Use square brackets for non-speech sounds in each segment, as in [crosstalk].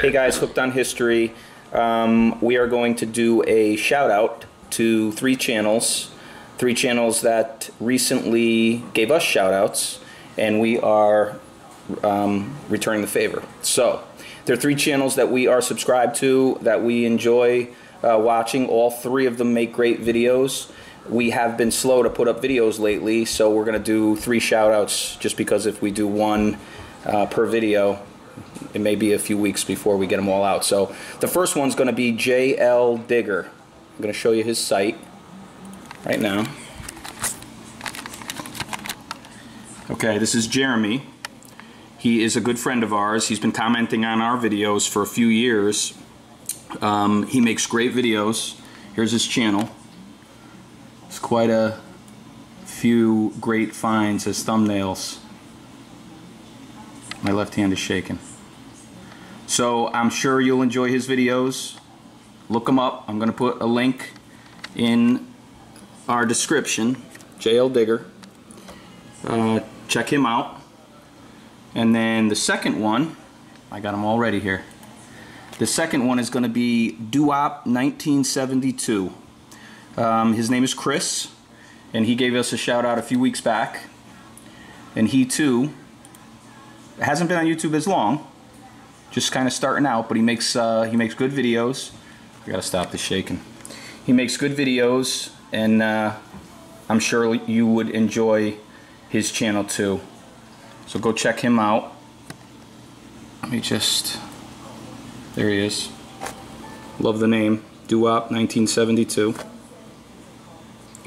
Hey guys, Hooked on History. Um, we are going to do a shout out to three channels, three channels that recently gave us shout outs, and we are um, returning the favor. So, there are three channels that we are subscribed to that we enjoy uh, watching. All three of them make great videos. We have been slow to put up videos lately, so we're going to do three shout outs just because if we do one uh, per video, it may be a few weeks before we get them all out. So the first one's going to be JL Digger. I'm going to show you his site right now. Okay, this is Jeremy. He is a good friend of ours. He's been commenting on our videos for a few years. Um, he makes great videos. Here's his channel. It's quite a few great finds as thumbnails. My left hand is shaking. So I'm sure you'll enjoy his videos. Look him up. I'm going to put a link in our description. JL Digger. Uh, check him out. And then the second one, I got them all ready here. The second one is going to be Doowop 1972. Um, his name is Chris, and he gave us a shout out a few weeks back. And he too hasn't been on YouTube as long, just kind of starting out, but he makes uh, he makes good videos. I gotta stop the shaking. He makes good videos, and uh, I'm sure you would enjoy his channel too. So go check him out. Let me just, there he is. Love the name, Doowop 1972.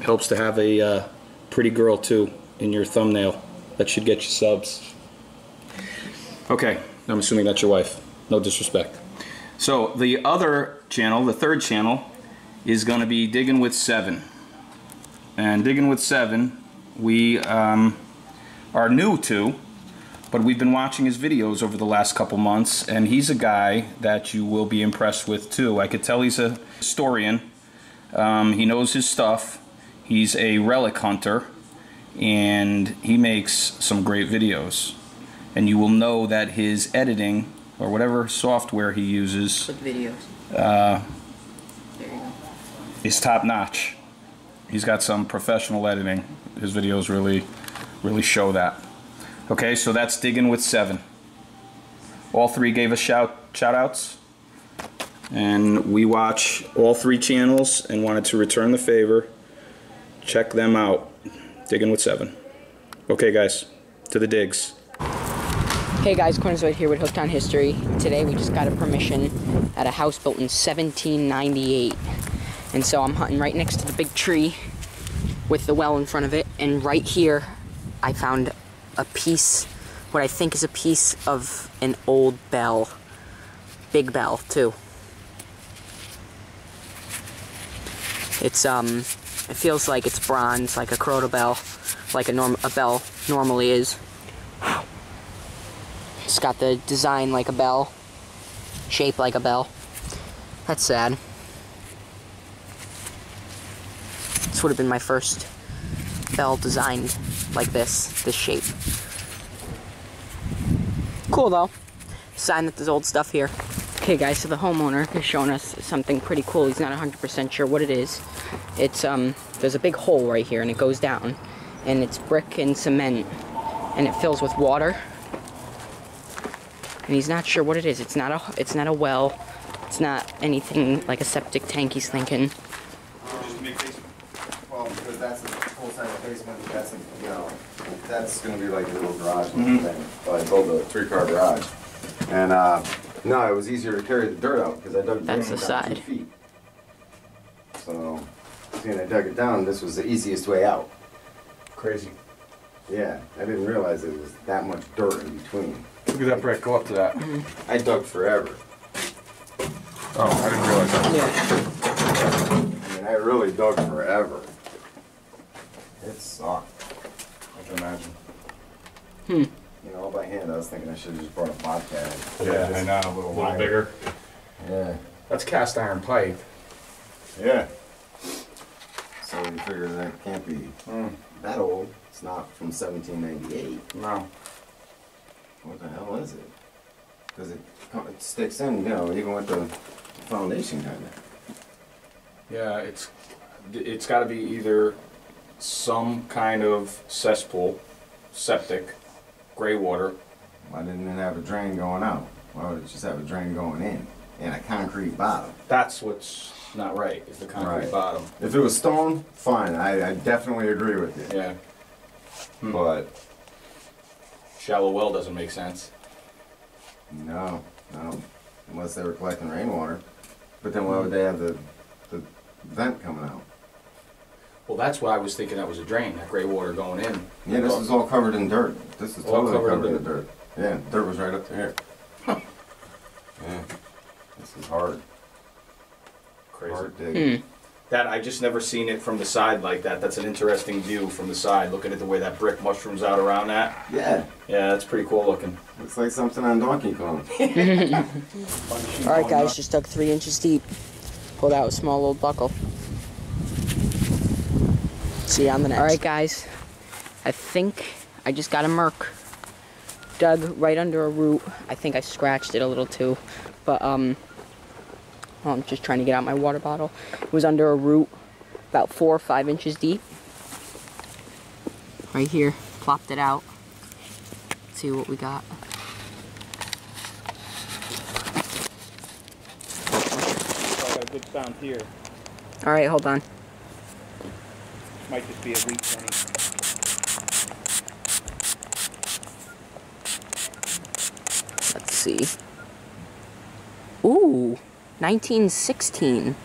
Helps to have a uh, pretty girl too in your thumbnail. That should get you subs. Okay, I'm assuming that's your wife. No disrespect. So the other channel, the third channel, is going to be Digging with Seven. And Digging with Seven, we um, are new to, but we've been watching his videos over the last couple months, and he's a guy that you will be impressed with too. I could tell he's a historian. Um, he knows his stuff. He's a relic hunter, and he makes some great videos. And you will know that his editing, or whatever software he uses, With videos. uh, There you go. is top notch. He's got some professional editing. His videos really, really show that. Okay, so that's digging with seven. All three gave us shout shout outs. And we watch all three channels and wanted to return the favor. Check them out. Digging with seven. Okay guys, to the digs. Hey guys, Cornswood here with Hooked on History. Today we just got a permission at a house built in 1798. And so I'm hunting right next to the big tree with the well in front of it. And right here, I found a piece, what I think is a piece of an old bell. Big bell, too. It's, um, it feels like it's bronze, like a crotal bell, like a, norm a bell normally is. It's got the design like a bell, shape like a bell. That's sad. This would have been my first bell designed like this, this shape. Cool though. Sign that there's old stuff here. Okay guys, so the homeowner has shown us something pretty cool. He's not 100% sure what it is. It's, um, there's a big hole right here and it goes down. And it's brick and cement. And it fills with water and he's not sure what it is. It's not a it's not a well. It's not anything like a septic tank. He's thinking. Well, because that's the full size basement, that's, a, you know, that's gonna be like a little garage thing. So I built a three-car garage. And, uh, no, it was easier to carry the dirt out, because I dug the That's drain the down two feet. So, seeing I dug it down, this was the easiest way out. Crazy. Yeah, I didn't realize there was that much dirt in between. Look at that brick. Go up to that. I dug forever. Oh, I didn't realize that. Yeah. I mean, I really dug forever. It sucked. I can imagine. Hmm. You know, all by hand, I was thinking I should've just brought a bobcat. Yeah, I know. A little, little wire. bigger. Yeah. That's cast iron pipe. Yeah. So you figure that can't be that old. It's not from 1798. No. What the hell is it? Because it, it sticks in, you know, even with the foundation kind of. Yeah, it's it's got to be either some kind of cesspool, septic, gray water. Why didn't it have a drain going out? Why would it just have a drain going in? And a concrete bottom? That's what's not right. Is the concrete Right. bottom? If it was stone, fine, I, I definitely agree with you. Yeah. Hmm. But, Shallow well doesn't make sense. no, no, unless they were collecting rainwater. But then why would they have the, the vent coming out? Well, that's why I was thinking that was a drain. That gray water going in. Yeah, this is all covered in dirt. This is All totally covered in covered in dirt. dirt. Yeah, dirt was right up to here. Yeah, this is hard, crazy. hard dig. That I just never seen it from the side like that. That's an interesting view from the side, looking at the way that brick mushrooms out around that. Yeah, Yeah, that's pretty cool looking. looks like something on Donkey Kong. [laughs] All right, guys, just dug three inches deep. Pulled out a small old buckle. See you on the next. All right, guys. I think I just got a merc. Dug right under a root. I think I scratched it a little too, but um, Oh, I'm just trying to get out my water bottle. It was under a root, about four or five inches deep. Right here, plopped it out. Let's see what we got. I got a good sound here. All right, hold on. Might just be a weak thing. Let's see. Ooh, 1916.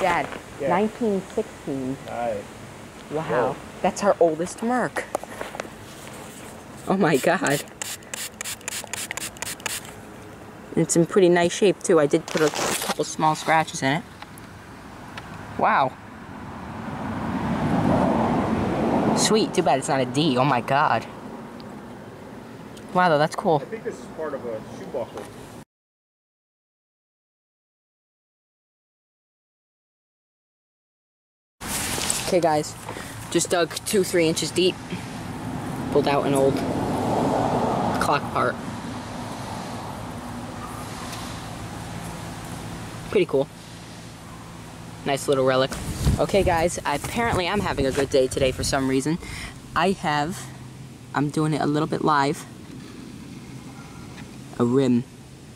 Dad, Yeah. 1916. Alright. Wow, that's our oldest merc. Oh my god. It's in pretty nice shape too. I did put a couple small scratches in it. Wow. Sweet, too bad it's not a D. Oh my god. Wow, though, that's cool. I think this is part of a shoe buckle. Okay, guys, just dug two, three inches deep. Pulled out an old clock part. Pretty cool. Nice little relic. Okay, guys, I, apparently I'm having a good day today for some reason. I have, I'm doing it a little bit live, a rim,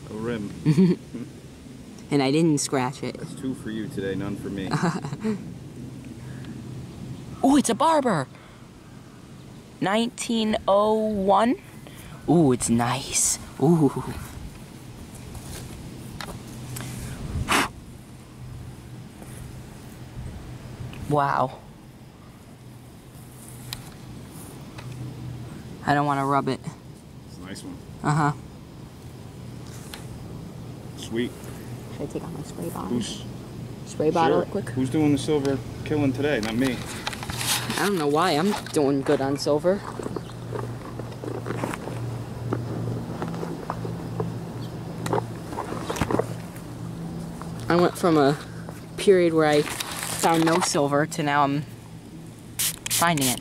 A rim. [laughs] and I didn't scratch it. That's two for you today, none for me. [laughs] Ooh, it's a barber. 1901. Ooh, it's nice. Ooh. Wow. I don't want to rub it. It's a nice one. Uh huh. Sweet. Should I take out my spray bottle? Who's Spray bottle sure. it quick. Who's doing the silver killing today? Not me. I don't know why I'm doing good on silver. I went from a period where I found no silver to now I'm finding it.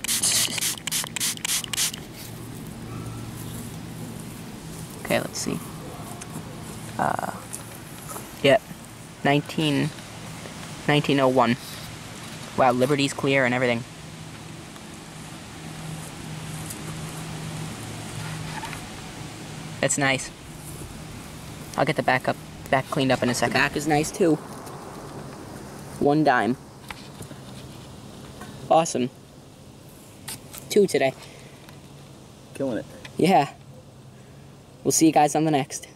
Okay, let's see. Uh, yep, 19, 1901. Wow, Liberty's clear and everything. That's nice. I'll get the back up, back cleaned up in a second. The back is nice too. One dime. Awesome. Two today. Killing it. Yeah. We'll see you guys on the next.